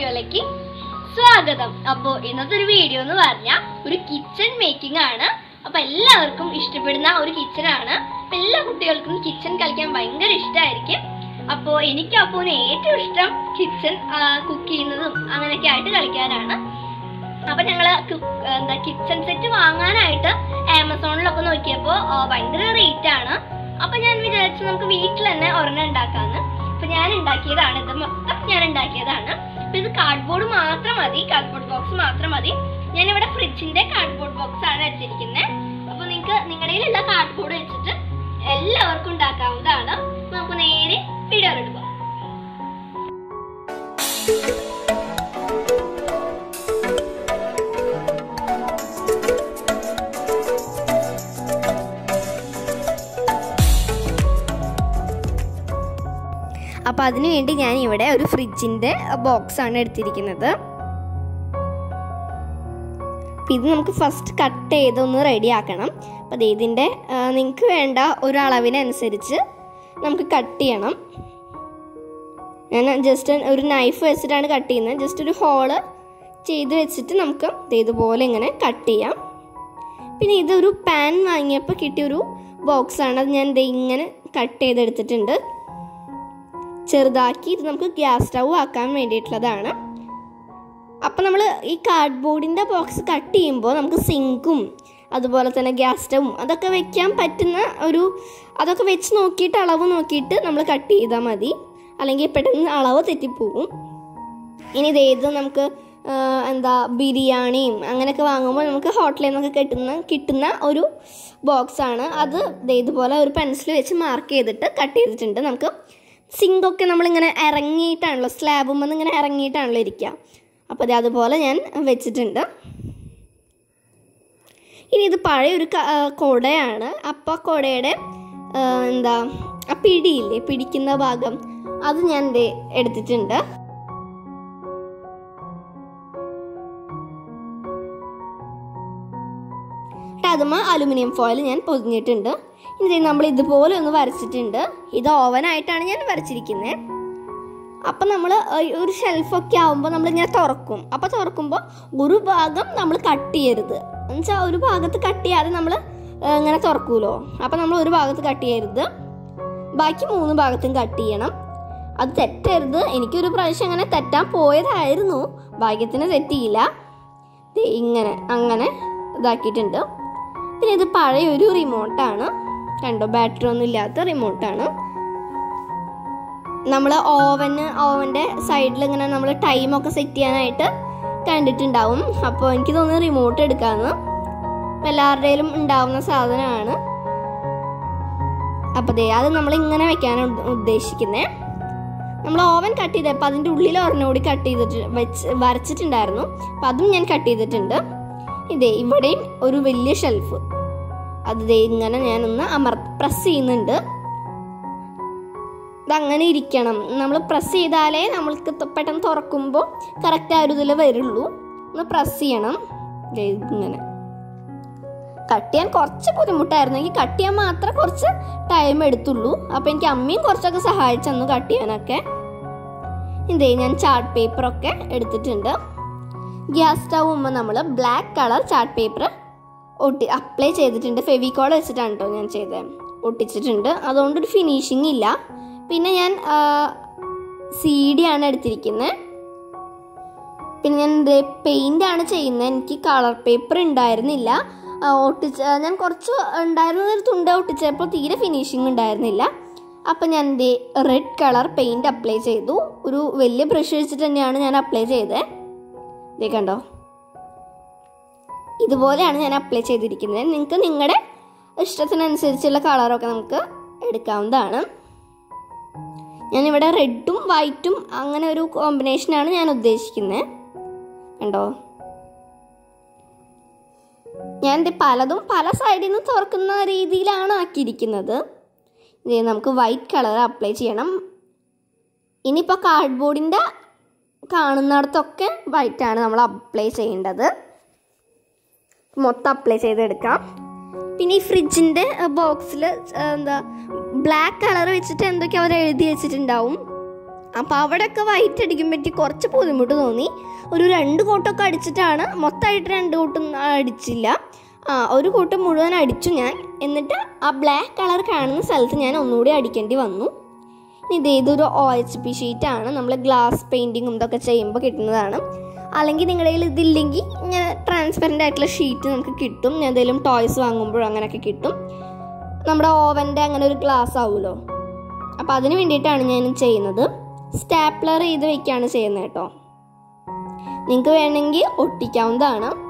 സ്റ്റുഡിയോയിലേക്ക് സ്വാഗതം. അപ്പോൾ ഇന്നത്തെ ഒരു വീഡിയോ എന്ന് പറഞ്ഞാൽ ഒരു കിച്ചൺ മേക്കിംഗ് ആണ്. അപ്പൊ എല്ലാവർക്കും ഇഷ്ടപ്പെടുന്ന ഒരു കിച്ചൺ ആണ്. എല്ലാ കുട്ടികൾക്കും കിച്ചൺ കളിക്കാൻ ഭയങ്കര ഇഷ്ടമായിരിക്കും അപ്പോൾ എനിക്ക് അപ്പോൾ ഏറ്റവും ഇഷ്ടം കിച്ചൺ കുക്ക് ചെയ്യുന്നതും അങ്ങനെയൊക്കെ ആയിട്ട് കളിക്കാനാണ്. അപ്പൊ ഞങ്ങൾ എന്താ കിച്ചൺ സെറ്റ് വാങ്ങാനായിട്ട് ആമസോണിലൊക്കെ നോക്കിയപ്പോ ആ, ഭയങ്കര റേറ്റ് ആണ്. അപ്പൊ ഞാൻ വിചാരിച്ചു നമുക്ക് വീട്ടിൽ തന്നെ ഒരെണ്ണം ഉണ്ടാക്കാന്ന്. അപ്പൊ ഞാൻ ഉണ്ടാക്കിയതാണ്. ഇത് മൊത്തം ഞാൻ ഉണ്ടാക്കിയതാണ്. അപ്പൊ ഇത് കാർഡ്ബോർഡ് മാത്രം മതി. കാർഡ്ബോർഡ് ബോക്സ് മാത്രം മതി. ഞാൻ ഇവിടെ ഫ്രിഡ്ജിന്റെ കാർഡ്ബോർഡ് ബോക്സ് ആണ് വെച്ചിരിക്കുന്നത് അപ്പൊ നിങ്ങൾക്ക് നിങ്ങളുടെ കയ്യിലുള്ള കാർഡ്ബോർഡ് വെച്ചിട്ട് എല്ലാവർക്കും ഉണ്ടാക്കാവുന്നതാണ്. നമുക്ക് നേരെ വീഡിയോ പോകാം. അപ്പോൾ അതിനു വേണ്ടി ഞാൻ ഇവിടെ ഒരു ഫ്രിഡ്ജിന്റെ ബോക്സാണ് എടുത്തിരിക്കുന്നത്. ഇത് നമുക്ക് ഫസ്റ്റ് കട്ട് ചെയ്തൊന്ന് റെഡി ആക്കണം. അപ്പോൾ ഇതിന്റെ നിങ്ങൾക്ക് വേണ്ട ഒരളവിനനുസരിച്ച് നമുക്ക് കട്ട് ചെയ്യണം. ഞാൻ ജസ്റ്റ് ഒരു നൈഫ് വെച്ചിട്ടാണ് കട്ട് ചെയ്യുന്നത്. ജസ്റ്റ് ഒരു ഹോൾ ചെയ്ത് വെച്ചിട്ട് നമുക്ക് ഇതുപോലെ ഇങ്ങനെ കട്ട് ചെയ്യാം. പിന്നെ ഇതൊരു പാൻ വാങ്ങിയപ്പോൾ കിട്ടിയൊരു ബോക്സാണ് അത് ഞാൻ ഇങ്ങനെ കട്ട് ചെയ്തെടുത്തിട്ടുണ്ട്. ചെറുതാക്കി ഇത് നമുക്ക് ഗ്യാസ് സ്റ്റൗ ആക്കാൻ വേണ്ടിയിട്ടുള്ളതാണ്. അപ്പം നമ്മൾ ഈ കാർഡ്ബോർഡിന്റെ ബോക്സ് കട്ട് ചെയ്യുമ്പോൾ നമുക്ക് സിങ്കും അതുപോലെ തന്നെ ഗ്യാസ് സ്റ്റവും അതൊക്കെ വെക്കാൻ പറ്റുന്ന ഒരു അതൊക്കെ വെച്ച് നോക്കിയിട്ട് അളവ് നോക്കിയിട്ട് നമ്മൾ കട്ട് ചെയ്താൽ മതി. അല്ലെങ്കിൽ പെട്ടെന്ന് അളവ് തെറ്റിപ്പോവും. ഇനി ഇതേത് നമുക്ക് എന്താ ബിരിയാണിയും അങ്ങനെയൊക്കെ വാങ്ങുമ്പോൾ നമുക്ക് ഹോട്ടലിൽ നിന്നൊക്കെ കിട്ടുന്ന കിട്ടുന്ന ഒരു ബോക്സാണ് അത് ഇതേതുപോലെ ഒരു പെൻസിൽ വെച്ച് മാർക്ക് ചെയ്തിട്ട് കട്ട് ചെയ്തിട്ടുണ്ട് നമുക്ക്. സിങ്കൊക്കെ നമ്മളിങ്ങനെ ഇറങ്ങിയിട്ടാണല്ലോ സ്ലാബും വന്ന് ഇങ്ങനെ ഇറങ്ങിയിട്ടാണല്ലോ ഇരിക്കുക അപ്പോൾ അത് അതുപോലെ ഞാൻ വെച്ചിട്ടുണ്ട്. ഇനി ഇത് പഴയ ഒരു ക- ആ, കുടയാണ്. അപ്പോൾ കുടയുടെ എന്താ ആ പിടിയില്ലേ പിടിക്കുന്ന ഭാഗം അത് ഞാൻ എടുത്തിട്ടുണ്ട്. അതുമ അലുമിനിയം ഫോയിൽ ഞാൻ പൊതിഞ്ഞിട്ടുണ്ട്. ഇനി നമ്മൾ ഇതുപോലെ ഒന്ന് വരച്ചിട്ടുണ്ട്. ഇത് ഓവനായിട്ടാണ് ഞാൻ വരച്ചിരിക്കുന്നത് അപ്പം നമ്മൾ ഒരു ഷെൽഫൊക്കെ ആകുമ്പോൾ നമ്മളിങ്ങനെ തുറക്കും. അപ്പോൾ തുറക്കുമ്പോൾ ഒരു ഭാഗം നമ്മൾ കട്ട് ചെയ്യരുത്. എന്നുവെച്ചാൽ ഒരു ഭാഗത്ത് കട്ട് ചെയ്യാതെ നമ്മൾ ഇങ്ങനെ തുറക്കൂലോ? അപ്പം നമ്മൾ ഒരു ഭാഗത്ത് കട്ട് ചെയ്യരുത്. ബാക്കി മൂന്ന് ഭാഗത്തും കട്ട് ചെയ്യണം. അത് തെറ്റരുത്. എനിക്കൊരു പ്രാവശ്യം അങ്ങനെ തെറ്റാൻ പോയതായിരുന്നു. ഭാഗ്യത്തിന് തെറ്റിയില്ല. ഇങ്ങനെ അങ്ങനെ ഇതാക്കിയിട്ടുണ്ട്. പിന്നെ ഇത് പഴയൊരു റിമോട്ടാണ് കണ്ടോ ബാറ്ററി ഒന്നും ഇല്ലാത്ത റിമോട്ടാണ് നമ്മൾ ഓവന് ഓവന്റെ സൈഡിൽ ഇങ്ങനെ നമ്മൾ ടൈമൊക്കെ സെറ്റ് ചെയ്യാനായിട്ട് കണ്ടിട്ടുണ്ടാവും. അപ്പോൾ എനിക്ക് തോന്നുന്നു റിമോട്ട് എടുക്കാമെന്ന് അപ്പം എല്ലാവരുടെയിലും ഉണ്ടാവുന്ന സാധനമാണ്. അപ്പോൾ ദേ അത് നമ്മൾ ഇങ്ങനെ വെക്കാനാണ് ഉദ്ദേശിക്കുന്നത് നമ്മൾ ഓവൻ കട്ട് ചെയ്തപ്പോൾ അതിന്റെ ഉള്ളിൽ ഒരെണ്ണോടി കട്ട് ചെയ്തിട്ട് വെച്ച് വരച്ചിട്ടുണ്ടായിരുന്നു. അപ്പം അതും ഞാൻ കട്ട് ചെയ്തിട്ടുണ്ട്. ഇതേ ഇവിടെയും ഒരു വലിയ ഷെൽഫ് അത് ഇങ്ങനെ ഞാനൊന്ന് അമർ പ്രസ് ചെയ്യുന്നുണ്ട്. അതങ്ങനെ ഇരിക്കണം. നമ്മൾ പ്രസ് ചെയ്താലേ നമ്മൾക്ക് പെട്ടെന്ന് തുറക്കുമ്പോൾ കറക്റ്റ് ആ ഒരു ഇതിൽ വരുള്ളൂ. ഒന്ന് പ്രസ് ചെയ്യണം. ഇങ്ങനെ. കട്ട് ചെയ്യാൻ കുറച്ച് ബുദ്ധിമുട്ടായിരുന്നു എനിക്ക് കട്ട് ചെയ്യാൻ മാത്രമേ കുറച്ച് ടൈം എടുത്തുള്ളൂ. അപ്പോൾ എനിക്ക് അമ്മയും കുറച്ചൊക്കെ സഹായിച്ചെന്നു കട്ട് ചെയ്യാനൊക്കെ. ഇതേ ഞാൻ ചാർട്ട് പേപ്പറൊക്കെ എടുത്തിട്ടുണ്ട്. ഗ്യാസ് സ്റ്റൗവുമ്പോൾ നമ്മൾ ബ്ലാക്ക് കളർ ചാർട്ട് പേപ്പർ ഒട്ടി അപ്ലൈ ചെയ്തിട്ടുണ്ട്. ഫെവിക്കോൾ വെച്ചിട്ടാണ് കേട്ടോ ഞാൻ ചെയ്തത് ഒട്ടിച്ചിട്ടുണ്ട്. അതുകൊണ്ടൊരു ഫിനിഷിങ് ഇല്ല. പിന്നെ ഞാൻ സി ഡി ആണ് എടുത്തിരിക്കുന്നത് പിന്നെ ഞാൻ പെയിന്റ് ആണ് ചെയ്യുന്നത് എനിക്ക് കളർ പേപ്പർ ഉണ്ടായിരുന്നില്ല. ഒട്ടിച്ച ഞാൻ കുറച്ച് ഉണ്ടായിരുന്ന ഒരു തുണ്ട് ഒട്ടിച്ചപ്പോൾ തീരെ ഫിനിഷിങ് ഉണ്ടായിരുന്നില്ല. അപ്പം ഞാൻ എന്ത് റെഡ് കളർ പെയിന്റ് അപ്ലൈ ചെയ്തു. ഒരു വലിയ ബ്രഷ് വെച്ചിട്ട് തന്നെയാണ് ഞാൻ അപ്ലൈ ചെയ്തത് ഇതേ കണ്ടോ? ഇതുപോലെയാണ് ഞാൻ അപ്ലൈ ചെയ്തിരിക്കുന്നത്. നിങ്ങൾക്ക് നിങ്ങളുടെ ഇഷ്ടത്തിനനുസരിച്ചുള്ള കളറൊക്കെ നമുക്ക് എടുക്കാവുന്നതാണ്. ഞാനിവിടെ റെഡും വൈറ്റും അങ്ങനെ ഒരു കോമ്പിനേഷനാണ് ഞാൻ ഉദ്ദേശിക്കുന്നത്. കണ്ടോ? ഞാൻ ഇത് പലതും പല സൈഡിൽ നിന്ന് തുറക്കുന്ന രീതിയിലാണ് ആക്കിയിരിക്കുന്നത്. ഇത് നമുക്ക് വൈറ്റ് കളർ അപ്ലൈ ചെയ്യണം. ഇനിയിപ്പോൾ കാർഡ്ബോർഡിന്റെ കാണുന്നിടത്തൊക്കെ വൈറ്റാണ് നമ്മൾ അപ്ലൈ ചെയ്യേണ്ടത്. മൊത്തം അപ്ലൈ ചെയ്തെടുക്കാം. പിന്നെ ഈ ഫ്രിഡ്ജിന്റെ ബോക്സിൽ എന്താ ബ്ലാക്ക് കളർ വെച്ചിട്ട് എന്തൊക്കെ അവർ എഴുതി വെച്ചിട്ടുണ്ടാവും. അപ്പോൾ അവിടെയൊക്കെ വൈറ്റ് അടിക്കുമ്പോഴത്തേക്ക് കുറച്ച് ബുദ്ധിമുട്ട് തോന്നി. ഒരു രണ്ട് കോട്ടൊക്കെ അടിച്ചിട്ടാണ് മൊത്തമായിട്ട് രണ്ട് കോട്ടും അടിച്ചില്ല. ആ ഒരു കൂട്ടം മുഴുവൻ അടിച്ചു ഞാൻ. എന്നിട്ട് ആ ബ്ലാക്ക് കളർ കാണുന്ന സ്ഥലത്ത് ഞാൻ ഒന്നുകൂടി അടിക്കേണ്ടി വന്നു. ഇത് ഏതൊരു ഒ എച്ച് പി ഷീറ്റാണ് നമ്മൾ ഗ്ലാസ് പെയിന്റിങ്ങും ഇതൊക്കെ ചെയ്യുമ്പോൾ കിട്ടുന്നതാണ്. അല്ലെങ്കിൽ നിങ്ങളുടെ കയ്യിൽ ഇതില്ലെങ്കിൽ ഇങ്ങനെ ട്രാൻസ്പെറന്റ് ആയിട്ടുള്ള ഷീറ്റ് നമുക്ക് കിട്ടും. എന്തെങ്കിലും ടോയ്സ് വാങ്ങുമ്പോഴോ അങ്ങനെയൊക്കെ കിട്ടും. നമ്മുടെ ഓവന്റെ അങ്ങനെ ഒരു ഗ്ലാസ് ആവുമല്ലോ അപ്പോൾ അതിന് വേണ്ടിയിട്ടാണ് ഞാൻ ചെയ്യുന്നത്. സ്റ്റാപ്ലർ ചെയ്ത് വെക്കുകയാണ് ചെയ്യുന്നത് കേട്ടോ. നിങ്ങൾക്ക് വേണമെങ്കിൽ ഒട്ടിക്കാവുന്നതാണ്.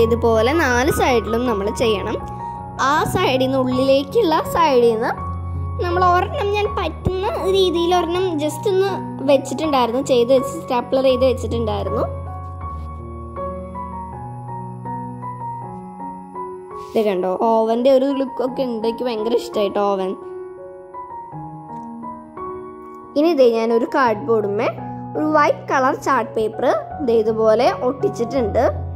ഇതുപോലെ നാല് സൈഡിലും നമ്മൾ ചെയ്യണം. ആ സൈഡിൽ നിന്ന് ഉള്ളിലേക്കുള്ള സൈഡിൽ നിന്ന് നമ്മൾ ഒരെണ്ണം ഞാൻ പറ്റുന്ന രീതിയിൽ ഒരെണ്ണം ജസ്റ്റ് ഒന്ന് വെച്ചിട്ടുണ്ടായിരുന്നു. ചെയ്ത് വെച്ച് സ്റ്റാപ്ലർ ചെയ്ത് വെച്ചിട്ടുണ്ടായിരുന്നു. ഇത് കണ്ടോ? ഓവന്റെ ഒരു ലുക്ക് ഒക്കെ ഉണ്ട്. എനിക്ക് ഭയങ്കര ഇഷ്ടമായിട്ട് ഓവൻ. ഇനി ഇതേ ഞാൻ ഒരു കാർഡ് ബോർഡുമേ ഒരു വൈറ്റ് കളർ ചാർട്ട് പേപ്പർ ഇതേതുപോലെ ഒട്ടിച്ചിട്ടുണ്ട്.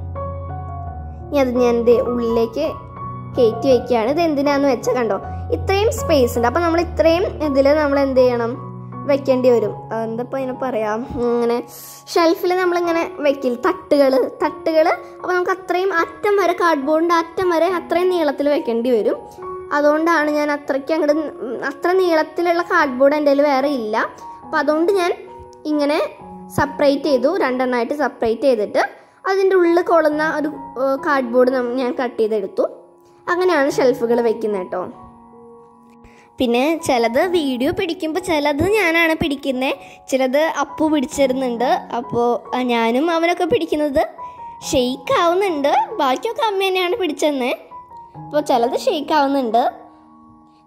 ഇനി അത് ഞാൻ എന്റെ ഉള്ളിലേക്ക് കയറ്റി വെക്കുകയാണ്. ഇത് എന്തിനാന്ന് വെച്ചാൽ കണ്ടോ ഇത്രയും സ്പേസ് ഉണ്ട്. അപ്പം നമ്മൾ ഇത്രയും ഇതിൽ നമ്മൾ എന്ത് ചെയ്യണം? വെക്കേണ്ടി വരും. എന്താപ്പോൾ അതിനെ പറയാം? ഇങ്ങനെ ഷെൽഫിൽ നമ്മളിങ്ങനെ വെക്കില്ല തട്ടുകൾ തട്ടുകൾ അപ്പോൾ നമുക്ക് അത്രയും അറ്റം വരെ കാർഡ്ബോർഡിന്റെ അറ്റം വരെ അത്രയും നീളത്തിൽ വെക്കേണ്ടി വരും. അതുകൊണ്ടാണ് ഞാൻ അത്രയ്ക്ക് അങ്ങോട്ട് അത്ര നീളത്തിലുള്ള കാർഡ്ബോർഡ് എന്റെ കയ്യിൽ വേറെ ഇല്ല. അപ്പോൾ അതുകൊണ്ട് ഞാൻ ഇങ്ങനെ സെപ്പറേറ്റ് ചെയ്തു രണ്ടെണ്ണമായിട്ട് സെപ്പറേറ്റ് ചെയ്തിട്ട്. അതിന്റെ ഉള്ളിൽ കൊള്ളുന്ന ഒരു കാർഡ്ബോർഡ് ഞാൻ കട്ട് ചെയ്തെടുത്തു. അങ്ങനെയാണ് ഷെൽഫുകൾ വെക്കുന്നത് കേട്ടോ. പിന്നെ ചിലത് വീഡിയോ പിടിക്കുമ്പോൾ ചിലത് ഞാനാണ് പിടിക്കുന്നത് ചിലത് അപ്പു പിടിച്ചിരുന്നുണ്ട്. അപ്പോൾ ഞാനും അവനൊക്കെ പിടിക്കുന്നത് ഷെയ്ക്ക് ആവുന്നുണ്ട്. ബാക്കിയൊക്കെ അമ്മ തന്നെയാണ് പിടിച്ചെന്ന്. അപ്പോൾ ചിലത് ഷെയ്ക്ക് ആവുന്നുണ്ട്.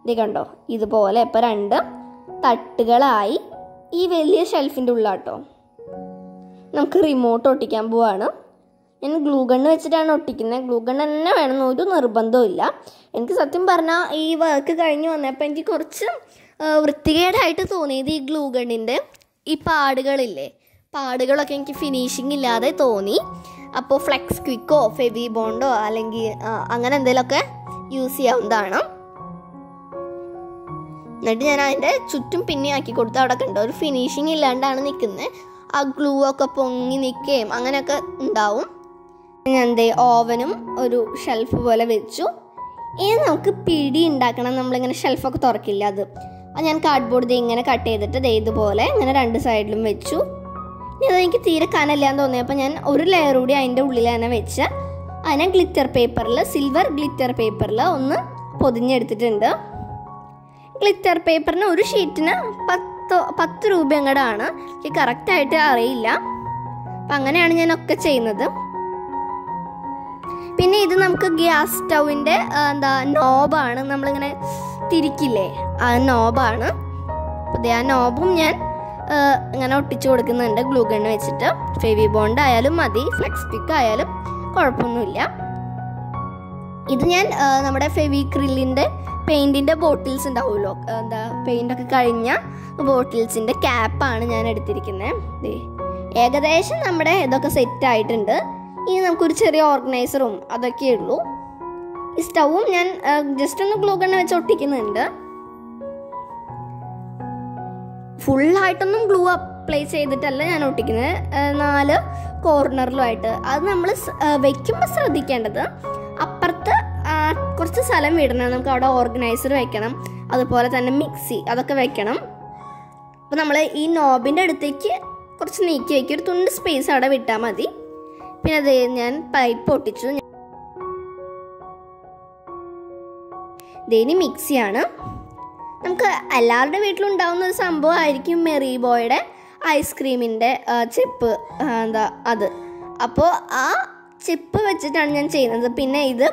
ഇത് കണ്ടോ? ഇതുപോലെ ഇപ്പോൾ രണ്ട് തട്ടുകളായി ഈ വലിയ ഷെൽഫിന്റെ ഉള്ളാട്ടോ. നമുക്ക് റിമോട്ട് ഒട്ടിക്കാൻ പോവാണ്. ഞാൻ ഗ്ലൂ ഗണ്ണ് വെച്ചിട്ടാണ് ഒട്ടിക്കുന്നത് ഗ്ലൂ ഗണ്ണ് തന്നെ വേണമെന്ന് ഒരു നിർബന്ധവും ഇല്ല എനിക്ക് സത്യം പറഞ്ഞാൽ ഈ വർക്ക് കഴിഞ്ഞ് വന്നപ്പോൾ എനിക്ക് കുറച്ച് വൃത്തികേടായിട്ട് തോന്നിയത് ഈ ഗ്ലൂ ഗണ്ണിന്റെ ഈ പാടുകളില്ലേ? പാടുകളൊക്കെ എനിക്ക് ഫിനിഷിംഗ് ഇല്ലാതെ തോന്നി. അപ്പോൾ ഫ്ലെക്സ് ക്വിക്കോ ഫെവി ബോണ്ടോ അല്ലെങ്കിൽ അങ്ങനെ എന്തെങ്കിലുമൊക്കെ യൂസ് ചെയ്യാവുന്നതാണ് എന്നിട്ട് ഞാൻ അതിന്റെ ചുറ്റും പിന്നെ ആക്കി കൊടുത്ത് അവിടെ കണ്ടോ? ഒരു ഫിനിഷിംഗ് ഇല്ലാണ്ടാണ് നിൽക്കുന്നത് ആ ഗ്ലൂ ഒക്കെ പൊങ്ങി നിൽക്കുകയും അങ്ങനെയൊക്കെ ഉണ്ടാവും. ഞാൻ ദേ ഓവനും ഒരു ഷെൽഫ് പോലെ വെച്ചു. ഇനി നമുക്ക് പിടി ഉണ്ടാക്കണം. നമ്മളിങ്ങനെ ഷെൽഫൊക്കെ തുറക്കില്ല അത്. അത് ഞാൻ കാർഡ്ബോർഡ് ഇത് ഇങ്ങനെ കട്ട് ചെയ്തിട്ട് ദേ ഇതുപോലെ ഇങ്ങനെ രണ്ട് സൈഡിലും വെച്ചു. ഇനി അതെനിക്ക് തീരെ കനല്ലാന്ന് തോന്നിയപ്പോൾ ഞാൻ ഒരു ലെയർ കൂടി അതിന്റെ ഉള്ളിൽ തന്നെ വെച്ച് അതിനെ ഗ്ലിറ്റർ പേപ്പറിൽ സിൽവർ ഗ്ലിറ്റർ പേപ്പറിൽ ഒന്ന് പൊതിഞ്ഞെടുത്തിട്ടുണ്ട്. ഗ്ലിറ്റർ പേപ്പറിന് ഒരു ഷീറ്റിന് പത്ത് പത്ത് രൂപ അങ്ങടാണ് എനിക്ക് കറക്റ്റായിട്ട് അറിയില്ല. അപ്പം അങ്ങനെയാണ് ഞാൻ ഒക്കെ ചെയ്യുന്നത്. പിന്നെ ഇത് നമുക്ക് ഗ്യാസ് സ്റ്റൗവിന്റെ എന്താ നോബാണ്. നമ്മളിങ്ങനെ തിരിക്കില്ലേ? ആ നോബാണ്. അപ്പോൾ ആ നോബും ഞാൻ ഇങ്ങനെ ഒട്ടിച്ചു കൊടുക്കുന്നുണ്ട്. ഗ്ലൂ വെച്ചിട്ട്. ഫെവി ബോണ്ട് ആയാലും മതി. ഫ്ലെക്സ് പിക്ക് ആയാലും കുഴപ്പമൊന്നുമില്ല. ഇത് ഞാൻ നമ്മുടെ ഫെവി ഫെവിക്രില്ലിന്റെ പെയിന്റിന്റെ ബോട്ടിൽസ് ഉണ്ടാവുമല്ലോ. എന്താ പെയിന്റൊക്കെ കഴിഞ്ഞ ബോട്ടിൽസിന്റെ ക്യാപ്പാണ് ഞാൻ എടുത്തിരിക്കുന്നത്. ഏകദേശം നമ്മുടെ ഇതൊക്കെ സെറ്റ് ആയിട്ടുണ്ട് ഇനി നമുക്കൊരു ചെറിയ ഓർഗനൈസറും അതൊക്കെ ഉള്ളൂ ഈ സ്റ്റൗവും ഞാൻ ജസ്റ്റ് ഒന്ന് ഗ്ലൂ കണ്ണ വെച്ച് ഒട്ടിക്കുന്നുണ്ട്. ഫുള്ളായിട്ടൊന്നും ഗ്ലൂ അപ്ലൈ ചെയ്തിട്ടല്ല ഞാൻ ഒട്ടിക്കുന്നത്. നാല് കോർണറിലുമായിട്ട്. അത് നമ്മൾ വെക്കുമ്പോൾ ശ്രദ്ധിക്കേണ്ടത് അപ്പുറത്ത് കുറച്ച് സ്ഥലം വിടണം. നമുക്ക് അവിടെ ഓർഗനൈസർ വെക്കണം. അതുപോലെ തന്നെ മിക്സി അതൊക്കെ വെക്കണം. അപ്പോൾ നമ്മൾ ഈ നോബിന്റെ അടുത്തേക്ക് കുറച്ച് നീക്കി വയ്ക്കും ഒരു തുണ്ട് സ്പേസ് അവിടെ വിട്ടാൽ മതി. പിന്നെ അത് ഞാൻ പൈപ്പ് പൊട്ടിച്ചു ഇതേനി മിക്സിയാണ് നമുക്ക് എല്ലാവരുടെ വീട്ടിലും ഉണ്ടാവുന്ന ഒരു സംഭവമായിരിക്കും മെറി ബോയുടെ ഐസ്ക്രീമിന്റെ ചിപ്പ് എന്താ അത്. അപ്പോൾ ആ ചിപ്പ് വെച്ചിട്ടാണ് ഞാൻ ചെയ്യുന്നത്. പിന്നെ ഇത്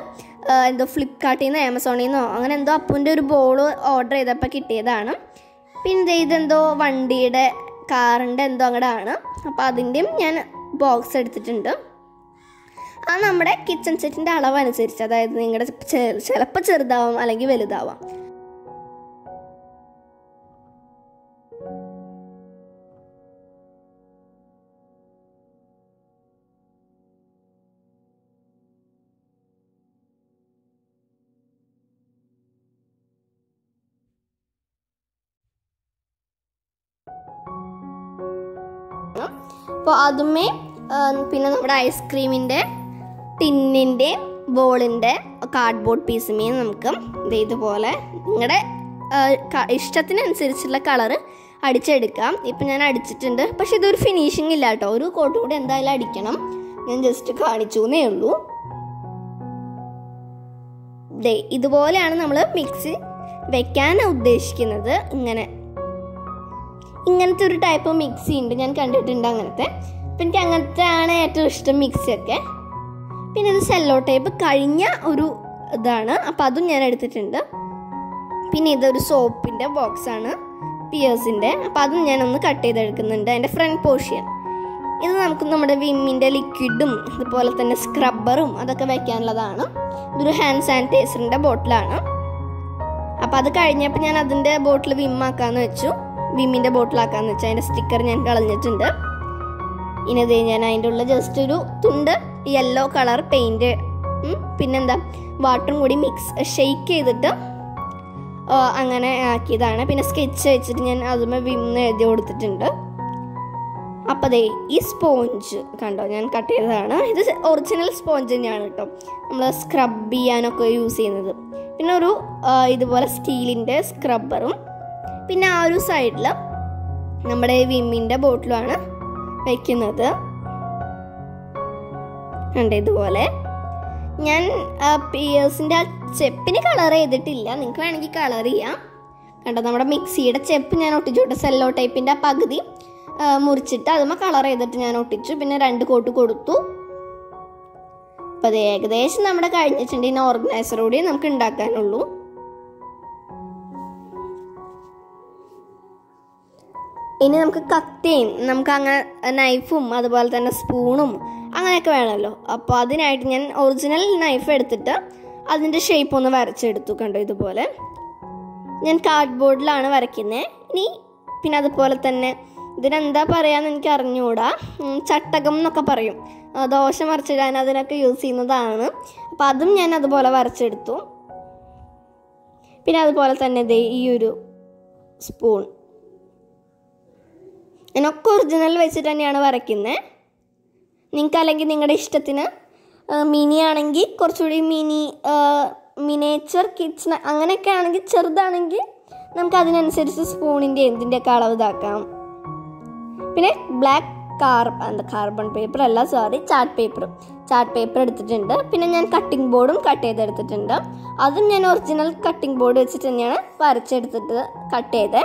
എന്തോ ഫ്ലിപ്കാർട്ടിൽ നിന്ന് ആമസോണിൽ നിന്നോ അങ്ങനെ എന്തോ അപ്പൂന്റെ ഒരു ബോൾ ഓർഡർ ചെയ്തപ്പോൾ കിട്ടിയതാണ്. പിന്നെ ഇതെന്തോ വണ്ടിയുടെ കാറിന്റെ എന്തോ അങ്ങടാണ്. അപ്പോൾ അതിന്റെയും ഞാൻ ബോക്സ് എടുത്തിട്ടുണ്ട്. അത് നമ്മുടെ കിച്ചൺ സെറ്റിന്റെ അനുസരിച്ച് അതായത് നിങ്ങളുടെ ചിലപ്പോൾ ചെറുതാവാം അല്ലെങ്കിൽ വലുതാവാം. അപ്പോൾ അതുമേ പിന്നെ നമ്മുടെ ഐസ്ക്രീമിന്റെ ടിന്നിന്റെ ബോളിന്റെ കാർഡ്ബോർഡ് പീസുമേ നമുക്ക് ഇതുപോലെ നിങ്ങളുടെ ഇഷ്ടത്തിനനുസരിച്ചുള്ള കളറ് അടിച്ചെടുക്കാം. ഇപ്പം ഞാൻ അടിച്ചിട്ടുണ്ട്. പക്ഷേ ഇതൊരു ഫിനിഷിംഗ് ഇല്ല കേട്ടോ. ഒരു കോട്ട് കൂടി എന്തായാലും അടിക്കണം. ഞാൻ ജസ്റ്റ് കാണിച്ചു എന്നേ ഉള്ളൂ. ദേ ഇതുപോലെയാണ് നമ്മൾ മിക്സ് വെക്കാൻ ഉദ്ദേശിക്കുന്നത്. ഇങ്ങനെ ഇങ്ങനത്തെ ഒരു ടൈപ്പ് മിക്സി ഉണ്ട് ഞാൻ കണ്ടിട്ടുണ്ട് അങ്ങനത്തെ. അപ്പം എനിക്ക് അങ്ങനത്തെ ആണ് ഏറ്റവും ഇഷ്ടം മിക്സിയൊക്കെ പിന്നെ ഇത് സെല്ലോ ടേപ്പ് കഴിഞ്ഞ ഒരു ഇതാണ്. അപ്പം അതും ഞാൻ എടുത്തിട്ടുണ്ട്. പിന്നെ ഇതൊരു സോപ്പിന്റെ ബോക്സാണ് പിയേഴ്സിന്റെ അപ്പം അതും ഞാൻ ഒന്ന് കട്ട് ചെയ്തെടുക്കുന്നുണ്ട്. അതിന്റെ ഫ്രണ്ട് പോർഷൻ ഇത് നമുക്ക് നമ്മുടെ വിമ്മിന്റെ ലിക്വിഡും അതുപോലെ തന്നെ സ്ക്രബ്ബറും അതൊക്കെ വയ്ക്കാനുള്ളതാണ് ഇതൊരു ഹാൻഡ് സാനിറ്റൈസറിന്റെ ബോട്ടിലാണ് അപ്പോൾ അത് കഴിഞ്ഞപ്പോൾ ഞാൻ അതിന്റെ ബോട്ടിൽ വിമ്മാക്കാന്ന് വെച്ചു. വിമ്മിന്റെ ബോട്ടിലാക്കാന്ന് വെച്ചു. അതിന്റെ സ്റ്റിക്കർ ഞാൻ കളഞ്ഞിട്ടുണ്ട്. ഇനി ഇത് ഞാൻ അതിന്റെ ഉള്ളിൽ ജസ്റ്റ് ഒരു തുണ്ട് യെല്ലോ കളർ പെയിന്റ് പിന്നെന്താ വാട്ടറും കൂടി മിക്സ് ഷെയ്ക്ക് ചെയ്തിട്ട് അങ്ങനെ ആക്കിയതാണ്. പിന്നെ സ്കെച്ച് വെച്ചിട്ട് ഞാൻ അതുമേ വിന്ന് എഴുതി കൊടുത്തിട്ടുണ്ട്. അപ്പോൾ അതെ ഈ സ്പോഞ്ച് കണ്ടോ ഞാൻ കട്ട് ചെയ്തതാണ്. ഇത് ഒറിജിനൽ സ്പോഞ്ച് തന്നെയാണ് കേട്ടോ. നമ്മൾ സ്ക്രബ് ചെയ്യാനൊക്കെ യൂസ് ചെയ്യുന്നത്. പിന്നെ ഒരു ഇതുപോലെ സ്റ്റീലിന്റെ സ്ക്രബ്ബറും പിന്നെ ആ ഒരു സൈഡിൽ നമ്മുടെ വിമ്മിന്റെ ബോട്ടിലുമാണ് വയ്ക്കുന്നത്. ഉണ്ട് ഇതുപോലെ? ഞാൻ പിയേഴ്സിന്റെ ആ ചെപ്പിന് കളർ ചെയ്തിട്ടില്ല. നിങ്ങൾക്ക് വേണമെങ്കിൽ കളർ ചെയ്യാം. കണ്ടോ നമ്മുടെ മിക്സിയുടെ ചെപ്പ് ഞാൻ ഒട്ടിച്ചു കൊടുത്തു സെല്ലോ ടൈപ്പിന്റെ ആ പകുതി മുറിച്ചിട്ട് അതുമ്മ കളർ ചെയ്തിട്ട് ഞാൻ ഒട്ടിച്ചു. പിന്നെ രണ്ട് കോട്ട് കൊടുത്തു. അപ്പോൾ അത് ഏകദേശം നമ്മുടെ കഴിഞ്ഞിട്ടുണ്ട്. ഇനി ഓർഗനൈസർ കൂടി നമുക്ക് ഉണ്ടാക്കാനുള്ളൂ. ഇനി നമുക്ക് കത്തിയും നമുക്ക് അങ്ങനെ നൈഫും അതുപോലെ തന്നെ സ്പൂണും അങ്ങനെയൊക്കെ വേണമല്ലോ. അപ്പോൾ അതിനായിട്ട് ഞാൻ ഒറിജിനൽ നൈഫ് എടുത്തിട്ട് അതിന്റെ ഷേപ്പ് ഒന്ന് വരച്ചെടുത്തു കണ്ടോ ഇതുപോലെ. ഞാൻ കാർഡ്ബോർഡിലാണ് വരയ്ക്കുന്നത് ഇനി പിന്നെ അതുപോലെ തന്നെ ഇതിനെന്താ പറയാന്ന് എനിക്ക് അറിഞ്ഞുകൂടാ ചട്ടകം എന്നൊക്കെ പറയും. ദോശ മറിച്ചിടാൻ അതിനൊക്കെ യൂസ് ചെയ്യുന്നതാണ്. അപ്പോൾ അതും ഞാൻ അതുപോലെ വരച്ചെടുത്തു. പിന്നെ അതുപോലെ തന്നെ ദേ ഈ ഒരു സ്പൂൺ ഞാനൊക്കെ ഒറിജിനൽ വെച്ചിട്ട് തന്നെയാണ് വരയ്ക്കുന്നത് നിങ്ങൾക്ക് അല്ലെങ്കിൽ നിങ്ങളുടെ ഇഷ്ടത്തിന് മിനി ആണെങ്കിൽ കുറച്ചുകൂടി മിനി മിനേച്ചർ കിച്ചൺ അങ്ങനെയൊക്കെ ആണെങ്കിൽ ചെറുതാണെങ്കിൽ നമുക്ക് അതിനനുസരിച്ച് സ്പൂണിന്റെ എന്തിന്റെയൊക്കെ അളവ് ഇതാക്കാം. പിന്നെ ബ്ലാക്ക് കാർ കാർബൺ പേപ്പർ അല്ല സോറി ചാർട്ട് പേപ്പറും ചാർട്ട് പേപ്പർ എടുത്തിട്ടുണ്ട്. പിന്നെ ഞാൻ കട്ടിംഗ് ബോർഡും കട്ട് ചെയ്തെടുത്തിട്ടുണ്ട്. അതും ഞാൻ ഒറിജിനൽ കട്ടിംഗ് ബോർഡ് വെച്ചിട്ട് തന്നെയാണ് വരച്ചെടുത്തിട്ട് കട്ട് ചെയ്തത്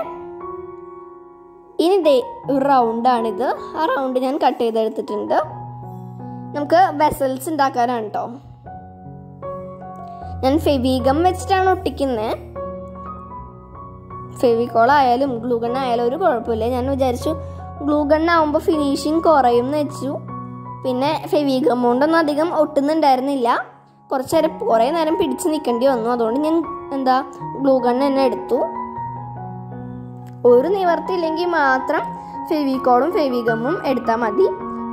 ഇനി ദേ റൗണ്ടാണിത് ആ റൗണ്ട് ഞാൻ കട്ട് ചെയ്തെടുത്തിട്ടുണ്ട്. നമുക്ക് വെസൽസ് ഉണ്ടാക്കാനാണ് കേട്ടോ ഞാൻ ഫെവിഗം വെച്ചിട്ടാണ് ഒട്ടിക്കുന്നത് ഫെവിക്കോൾ ആയാലും ഗ്ലൂഗൺ ആയാലും ഒരു കുഴപ്പമില്ല. ഞാൻ വിചാരിച്ചു ഗ്ലൂഗൺ ആവുമ്പോൾ ഫിനിഷിങ് കുറയും എന്ന് വെച്ചു. പിന്നെ ഫെവിഗം കൊണ്ടൊന്നും അധികം ഒട്ടുന്നുണ്ടായിരുന്നില്ല. കുറച്ച് നേരം കുറേ നേരം പിടിച്ച് നിൽക്കേണ്ടി വന്നു. അതുകൊണ്ട് ഞാൻ എന്താ ഗ്ലൂഗൺ തന്നെ എടുത്തു. ഒരു നിവർത്തി ഇല്ലെങ്കിൽ മാത്രം ഫെവിക്കോളും ഫെവിഗമ്മും എടുത്താൽ മതി.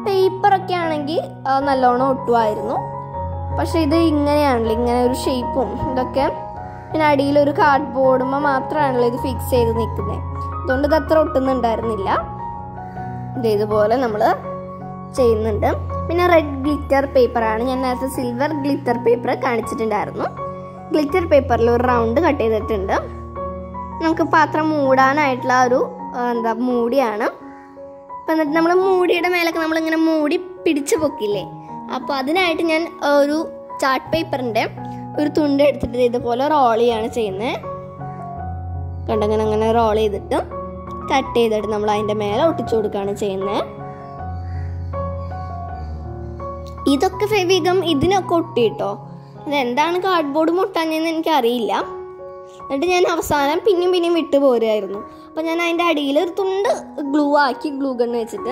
പേപ്പറൊക്കെ ആണെങ്കിൽ നല്ലോണം ഒട്ടുമായിരുന്നു. പക്ഷെ ഇത് ഇങ്ങനെയാണല്ലോ ഇങ്ങനെ ഒരു ഷേപ്പും ഇതൊക്കെ പിന്നെ അടിയിൽ ഒരു കാർഡ് ബോർഡുമ്മ മാത്രമാണല്ലോ ഇത് ഫിക്സ് ചെയ്ത് നിൽക്കുന്നത് അതുകൊണ്ട് ഇത് അത്ര ഒട്ടുന്നുണ്ടായിരുന്നില്ല. ഇത് ഇതുപോലെ നമ്മൾ ചെയ്യുന്നുണ്ട്. പിന്നെ റെഡ് ഗ്ലിറ്റർ പേപ്പറാണ് ഞാൻ നേരത്തെ സിൽവർ ഗ്ലിറ്റർ പേപ്പർ കാണിച്ചിട്ടുണ്ടായിരുന്നു. ഗ്ലിറ്റർ പേപ്പറിൽ ഒരു റൗണ്ട് കട്ട് ചെയ്തിട്ടുണ്ട്. നമുക്ക് പാത്രം മൂടാനായിട്ടുള്ള ഒരു എന്താ മൂടിയാണ്. അപ്പം എന്നിട്ട് നമ്മൾ മൂടിയുടെ മേലൊക്കെ നമ്മളിങ്ങനെ മൂടി പിടിച്ചു പൊക്കില്ലേ? അപ്പോൾ അതിനായിട്ട് ഞാൻ ഒരു ചാർട്ട് പേപ്പറിന്റെ ഒരു തുണ്ട് എടുത്തിട്ട് ഇതുപോലെ റോൾ ചെയ്യാണ് ചെയ്യുന്നത് കണ്ടങ്ങനെ അങ്ങനെ റോൾ ചെയ്തിട്ട് കട്ട് ചെയ്തിട്ട് നമ്മൾ അതിന്റെ മേലെ ഒട്ടിച്ചു കൊടുക്കുകയാണ് ചെയ്യുന്നത് ഇതൊക്കെ ഫെവികം ഇതിനൊക്കെ ഒട്ടിട്ടോ? അതെന്താണ് കാർഡ്ബോർഡ് മുട്ടാഞ്ഞെന്ന് എനിക്കറിയില്ല. എന്നിട്ട് ഞാൻ അവസാനം പിന്നെയും പിന്നെയും വിട്ടു പോരുമായിരുന്നു അപ്പം ഞാൻ അതിന്റെ അടിയിൽ ഒരു തുണ്ട് ഗ്ലൂ ആക്കി ഗ്ലൂ ഗണ്ണ് വെച്ചിട്ട്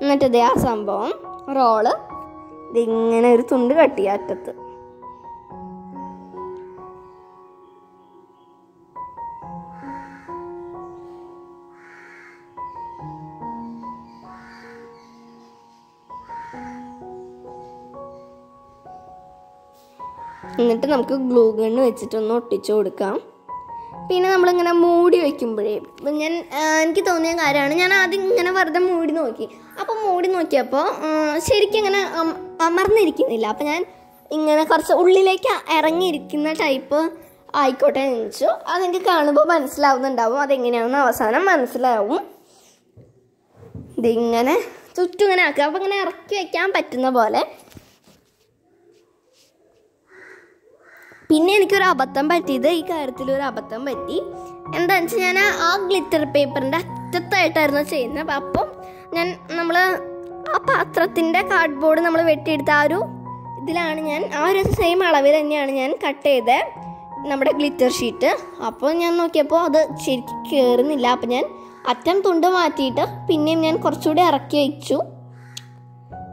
എന്നിട്ട് ആ സംഭവം റോൾ ഇതിങ്ങനെ ഒരു തുണ്ട് കട്ടി അറ്റത്ത്. എന്നിട്ട് നമുക്ക് ഗ്ലൂ ഗണ്ണ് വെച്ചിട്ടൊന്ന് ഒട്ടിച്ചു കൊടുക്കാം. പിന്നെ നമ്മളിങ്ങനെ മൂടി വയ്ക്കുമ്പോഴേ ഞാൻ എനിക്ക് തോന്നിയ കാര്യമാണ് ഞാൻ ആദ്യം ഇങ്ങനെ വെറുതെ മൂടി നോക്കി. അപ്പോൾ മൂടി നോക്കിയപ്പോൾ ശരിക്കും ഇങ്ങനെ അമർന്നിരിക്കുന്നില്ല. അപ്പോൾ ഞാൻ ഇങ്ങനെ കുറച്ച് ഉള്ളിലേക്ക് ഇറങ്ങിയിരിക്കുന്ന ടൈപ്പ് ആയിക്കോട്ടെ എന്ന് വെച്ചു അതെനിക്ക് കാണുമ്പോൾ മനസ്സിലാവുന്നുണ്ടാവും. അതെങ്ങനെയാണെന്ന് അവസാനം മനസ്സിലാവും. ഇതിങ്ങനെ ചുറ്റും ഇങ്ങനെ ആക്കുക. അപ്പോൾ ഇങ്ങനെ ഇറക്കി വയ്ക്കാൻ പറ്റുന്ന പോലെ പിന്നെ എനിക്കൊരു അബദ്ധം പറ്റിയത് ഈ കാര്യത്തിൽ ഒരു അബദ്ധം പറ്റി. എന്താണെന്ന് വെച്ചാൽ ഞാൻ ആ ഗ്ലിറ്റർ പേപ്പറിന്റെ അറ്റത്തായിട്ടായിരുന്നു ചെയ്യുന്നത്. അപ്പം ഞാൻ നമ്മൾ ആ പാത്രത്തിന്റെ കാർഡ്ബോർഡ് നമ്മൾ വെട്ടിയെടുത്ത ആ ഒരു ഇതിലാണ് ഞാൻ ആ ഒരു സെയിം അളവിൽ തന്നെയാണ് ഞാൻ കട്ട് ചെയ്തത് നമ്മുടെ ഗ്ലിറ്റർ ഷീറ്റ് അപ്പോൾ ഞാൻ നോക്കിയപ്പോൾ അത് ശരിക്കും കയറുന്നില്ല അപ്പം ഞാൻ അറ്റം തുണ്ട് മാറ്റിയിട്ട് പിന്നെയും ഞാൻ കുറച്ചുകൂടി ഇറക്കി വെച്ചു.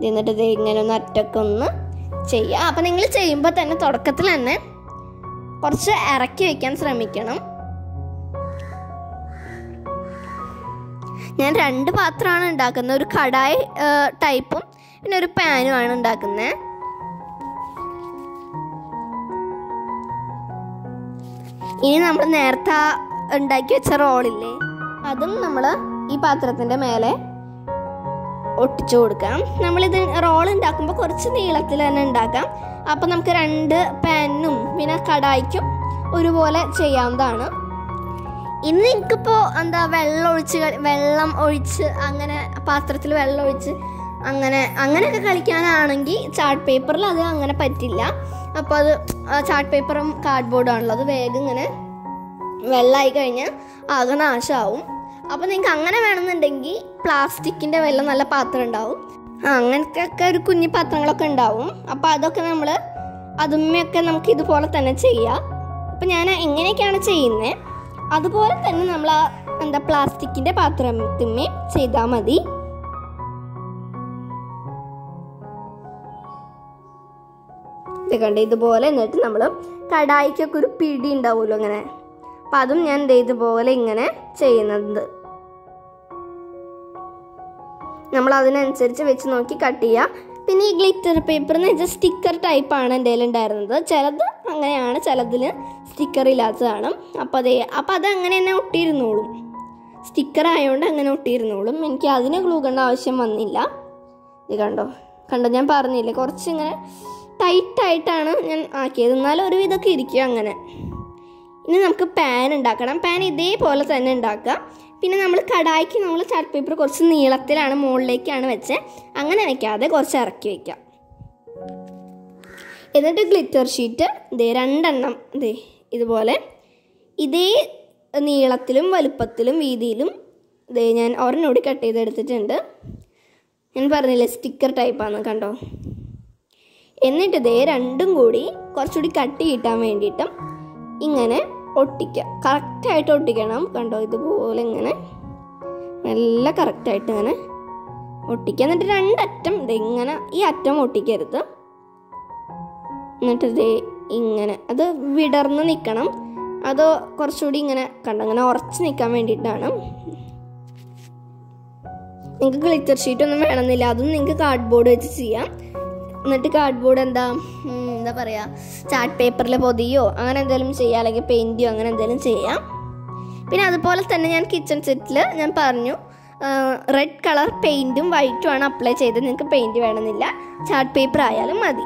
എന്നിട്ട് ഇത് ഇങ്ങനെ ഒന്ന് അറ്റൊക്കെ ഒന്ന് ചെയ്യുക അപ്പം നിങ്ങൾ ചെയ്യുമ്പോൾ തന്നെ തുടക്കത്തിൽ തന്നെ കുറച്ച് ഇറക്കി വെക്കാൻ ശ്രമിക്കണം. ഞാൻ രണ്ട് പാത്രമാണ് ഉണ്ടാക്കുന്നത്. ഒരു കടായി ടൈപ്പും പിന്നെ ഒരു പാനുമാണ് ഉണ്ടാക്കുന്നത്. ഇനി നമ്മൾ നേരത്തെ ഉണ്ടാക്കി വെച്ച റോളില്ലേ അതും നമ്മൾ ഈ പാത്രത്തിന്റെ മേലെ ഒട്ടിച്ചു കൊടുക്കാം. നമ്മളിത് റോൾ ഉണ്ടാക്കുമ്പോൾ കുറച്ച് നീളത്തിൽ തന്നെ ഉണ്ടാക്കാം. അപ്പം നമുക്ക് രണ്ട് പാനും പിന്നെ കടായിക്കും ഒരുപോലെ ചെയ്യാവുന്നതാണ്. ഇന്ന് എനിക്കിപ്പോൾ എന്താ വെള്ളം ഒഴിച്ച് വെള്ളം ഒഴിച്ച് അങ്ങനെ പാത്രത്തിൽ വെള്ളം ഒഴിച്ച് അങ്ങനെ അങ്ങനെയൊക്കെ കളിക്കാനാണെങ്കിൽ ചാർട്ട് പേപ്പറിൽ അത് അങ്ങനെ പറ്റില്ല. അപ്പോൾ അത് ചാർട്ട് പേപ്പറും കാർഡ്ബോർഡും ആണല്ലോ അത് വേഗം ഇങ്ങനെ വെള്ളമായി കഴിഞ്ഞാൽ ആകെ നാശമാവും അപ്പോൾ നിങ്ങൾക്ക് അങ്ങനെ വേണമെന്നുണ്ടെങ്കിൽ പ്ലാസ്റ്റിക്കിന്റെ വല്ല നല്ല പാത്രം ഉണ്ടാവും. ആ ഒരു കുഞ്ഞു പാത്രങ്ങളൊക്കെ ഉണ്ടാവും. അപ്പോൾ അതൊക്കെ നമ്മൾ അതുമ്മയൊക്കെ നമുക്ക് ഇതുപോലെ തന്നെ ചെയ്യാം. അപ്പം ഞാൻ എങ്ങനെയൊക്കെയാണ് ചെയ്യുന്നത് അതുപോലെ തന്നെ നമ്മൾ ആ എന്താ പ്ലാസ്റ്റിക്കിന്റെ പാത്രത്തിന്മേ ചെയ്താൽ മതി. കണ്ട് ഇതുപോലെ എന്നിട്ട് നമ്മൾ കടായിക്കൊക്കെ ഒരു പിടി ഉണ്ടാവുമല്ലോ അങ്ങനെ അപ്പം അതും ഞാൻ ഇതുപോലെ ഇങ്ങനെ ചെയ്യുന്നത്. നമ്മൾ അതിനനുസരിച്ച് വെച്ച് നോക്കി കട്ട് ചെയ്യുക പിന്നെ ഈ ഗ്ലിറ്റർ പേപ്പർ എന്ന് വെച്ചാൽ സ്റ്റിക്കർ ടൈപ്പാണ് എന്റെ ഉണ്ടായിരുന്നത്. ചിലത് അങ്ങനെയാണ് ചിലതിൽ സ്റ്റിക്കർ ഇല്ലാത്തതാണ്. അപ്പോൾ അതേ അപ്പോൾ അത് അങ്ങനെ തന്നെ ഒട്ടിയിരുന്നോളും. സ്റ്റിക്കർ ആയതുകൊണ്ട് അങ്ങനെ ഒട്ടിയിരുന്നോളും. എനിക്ക് അതിന് ഗ്ലൂകണ്ട ആവശ്യം വന്നില്ല. ഇത് കണ്ടോ? കണ്ടോ? ഞാൻ പറഞ്ഞില്ലേ കുറച്ച് ഇങ്ങനെ ടൈറ്റായിട്ടാണ് ഞാൻ ആക്കിയത്. എന്നാലും ഒരു ഇതൊക്കെ ഇരിക്കും അങ്ങനെ. ഇനി നമുക്ക് പാൻ ഉണ്ടാക്കണം. പാൻ ഇതേപോലെ തന്നെ ഉണ്ടാക്കുക പിന്നെ നമ്മൾ കടായിക്ക് നമ്മൾ ചാർട്ട് പേപ്പർ കുറച്ച് നീളത്തിലാണ് മുകളിലേക്കാണ് വെച്ചത് അങ്ങനെ വെക്കാതെ കുറച്ച് ഇറക്കി വെക്കാം. എന്നിട്ട് ഗ്ലിറ്റർ ഷീറ്റ് ഇതേ രണ്ടെണ്ണം ദേ ഇതുപോലെ. ഇതേ നീളത്തിലും വലുപ്പത്തിലും വീതിയിലും ദേ ഞാൻ ഒരെണ്ണൂടി കട്ട് ചെയ്തെടുത്തിട്ടുണ്ട്. ഞാൻ പറഞ്ഞില്ലേ സ്റ്റിക്കർ ടൈപ്പാണ് കണ്ടോ? എന്നിട്ട് ഇതേ രണ്ടും കൂടി കുറച്ചുകൂടി കട്ട് കിട്ടാൻ വേണ്ടിയിട്ടും ഇങ്ങനെ ഒട്ടിക്കുക. കറക്റ്റായിട്ട് ഒട്ടിക്കണം. കണ്ടോ? ഇതുപോലെ ഇങ്ങനെ നല്ല കറക്റ്റായിട്ട് ഇങ്ങനെ ഒട്ടിക്കുക. എന്നിട്ട് രണ്ടറ്റം ഇങ്ങനെ ഈ അറ്റം ഒട്ടിക്കരുത്. എന്നിട്ട് ദേ ഇങ്ങനെ അത് വിടർന്ന് നിൽക്കണം അത് കുറച്ചുകൂടി ഇങ്ങനെ കണ്ടോ? ഇങ്ങനെ ഉറച്ച് നിൽക്കാൻ വേണ്ടിയിട്ടാണ്. നിങ്ങൾക്ക് ഗ്ലിറ്റർ ഷീറ്റ് ഒന്നും വേണമെന്നില്ല. അതും നിങ്ങൾക്ക് കാർഡ് ബോർഡ് വെച്ച് ചെയ്യാം. എന്നിട്ട് കാർഡ്ബോർഡ് എന്താ എന്താ പറയുക ചാർട്ട് പേപ്പറിൽ പൊതിയോ അങ്ങനെ എന്തെങ്കിലും ചെയ്യാം അല്ലെങ്കിൽ പെയിന്റോ അങ്ങനെ എന്തെങ്കിലും ചെയ്യാം. പിന്നെ അതുപോലെ തന്നെ ഞാൻ കിച്ചൺ സെറ്റിൽ ഞാൻ പറഞ്ഞു റെഡ് കളർ പെയിന്റും വൈറ്റും ആണ് അപ്ലൈ ചെയ്തത്. നിങ്ങൾക്ക് പെയിന്റ് വേണമെന്നില്ല. ചാർട്ട് പേപ്പർ ആയാലും മതി.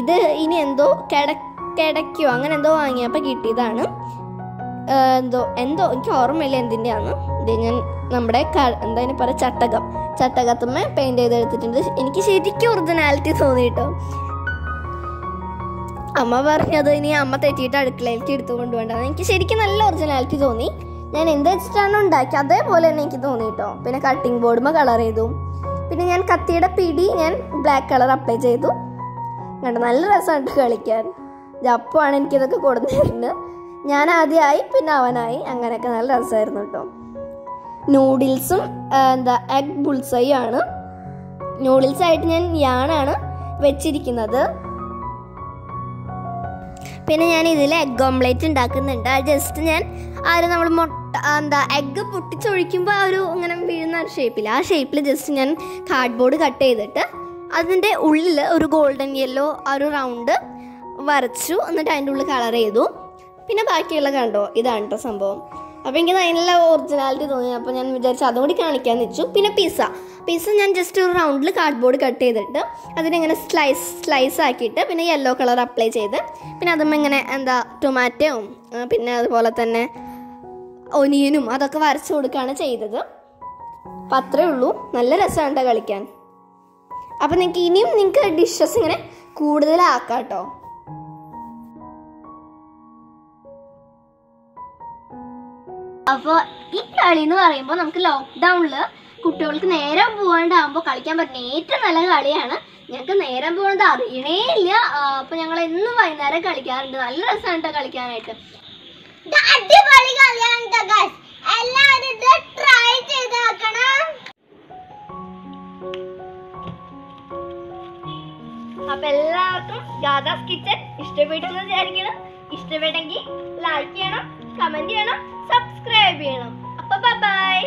ഇത് ഇനി എന്തോ കിട കിടക്കോ അങ്ങനെ എന്തോ വാങ്ങിയപ്പോൾ കിട്ടിയതാണ്. എന്തോ എന്തോ എനിക്ക് ഓർമ്മയില്ല എന്തിന്റെയാണ് ഇത് ഞാൻ നമ്മുടെ എന്താ പറയുക ചട്ടകം. ചട്ടകത്തുമ്മ പെയിന്റ് ചെയ്തെടുത്തിട്ടുണ്ട് എനിക്ക് ശരിക്കും ഒറിജിനാലിറ്റി തോന്നി കേട്ടോ അമ്മ പറഞ്ഞത് ഇനി അമ്മ തെറ്റിയിട്ട് അടുക്കളയിലേക്ക് എടുത്തു കൊണ്ടുപോകേണ്ടത് എനിക്ക് ശരിക്കും നല്ല ഒറിജിനാലിറ്റി തോന്നി. ഞാൻ എന്ത് വെച്ചിട്ടാണ് ഉണ്ടാക്കി അതേപോലെ തന്നെ എനിക്ക് തോന്നി കേട്ടോ പിന്നെ കട്ടിംഗ് ബോർഡുമ്പോൾ കളർ ചെയ്തു. പിന്നെ ഞാൻ കത്തിയുടെ പിടി ഞാൻ ബ്ലാക്ക് കളർ അപ്ലൈ ചെയ്തു. കണ്ടോ നല്ല രസമായിട്ട് കളിക്കാൻ. ജപ്പമാണ് എനിക്കിതൊക്കെ കൊടുത്തിരുന്നത്. ഞാൻ ആദ്യമായി പിന്നെ അവനായി. അങ്ങനെയൊക്കെ നല്ല രസമായിരുന്നു കേട്ടോ. നൂഡിൽസും എന്താ എഗ് ബുൾസയും ആണ്. നൂഡിൽസ് ആയിട്ട് ഞാൻ യാണാണ് വെച്ചിരിക്കുന്നത്. പിന്നെ ഞാൻ ഇതിൽ എഗ് ഓംലേറ്റ് ഉണ്ടാക്കുന്നുണ്ട്. ജസ്റ്റ് ഞാൻ ആ നമ്മൾ മുട്ട എന്താ എഗ്ഗ് പൊട്ടിച്ചൊഴിക്കുമ്പോൾ ആ ഒരു ഇങ്ങനെ വീഴുന്ന ഒരു ഷേപ്പിൽ ആ ഷേപ്പിൽ ജസ്റ്റ് ഞാൻ കാർഡ്ബോർഡ് കട്ട് ചെയ്തിട്ട് അതിന്റെ ഉള്ളിൽ ഒരു ഗോൾഡൻ യെല്ലോ ആ ഒരു റൗണ്ട് വരച്ചു. എന്നിട്ട് അതിന്റെ ഉള്ളിൽ കളർ ചെയ്തു. പിന്നെ ബാക്കിയുള്ള കണ്ടോ? ഇതാണ് കേട്ടോ സംഭവം. അപ്പോൾ എനിക്ക് നല്ല ഒറിജിനാലിറ്റി തോന്നി. അപ്പോൾ ഞാൻ വിചാരിച്ചു അതും കൂടി കാണിക്കാമെന്ന് വെച്ചു. പിന്നെ പിസ്സ പിസ്സ ഞാൻ ജസ്റ്റ് ഒരു റൗണ്ടിൽ കാർഡ്ബോർഡ് കട്ട് ചെയ്തിട്ട് അതിനിങ്ങനെ സ്ലൈസ് സ്ലൈസ് ആക്കിയിട്ട് പിന്നെ യെല്ലോ കളർ അപ്ലൈ ചെയ്ത് പിന്നെ അതും ഇങ്ങനെ എന്താ ടൊമാറ്റോയും പിന്നെ അതുപോലെ തന്നെ ഒനിയനും അതൊക്കെ വരച്ചു കൊടുക്കുകയാണ് ചെയ്തത്. അപ്പം അത്രേ ഉള്ളൂ. നല്ല രസമാണ് കേട്ടോ കളിക്കാൻ. അപ്പം നിങ്ങൾക്ക് ഇനിയും നിങ്ങൾക്ക് ഡിഷസ് ഇങ്ങനെ കൂടുതലാക്കാം കേട്ടോ അപ്പോൾ ഈ കളി എന്ന് പറയുമ്പോൾ നമുക്ക് ലോക്ക്ഡൗണിൽ കുട്ടികൾക്ക് നേരം പോകാണ്ടാകുമ്പോൾ കളിക്കാൻ പറ്റുന്ന ഏറ്റവും നല്ല കളിയാണ്. ഞങ്ങൾക്ക് നേരം പോകുന്നത് അറിയണേ ഇല്ല. അപ്പോൾ ഞങ്ങൾ എന്നും വൈകുന്നേരം കളിക്കാറുണ്ട്. നല്ല രസമാണ് കേട്ടോ കളിക്കാനായിട്ട്. അടിപൊളി കളിയാണ് എല്ലാവരും ഇത് ട്രൈ ചെയ്ത് നോക്കണം. അപ്പൊ എല്ലാവർക്കും ഗാദാസ് കിച്ചൺ ഇഷ്ടപ്പെട്ടെന്ന് വിചാരിക്കണം ഇഷ്ടപ്പെട്ടെങ്കിൽ ലൈക്ക് ചെയ്യണം കമന്റ് ചെയ്യണം സബ്സ്ക്രൈബ് ചെയ്യണം. അപ്പൊ ബൈ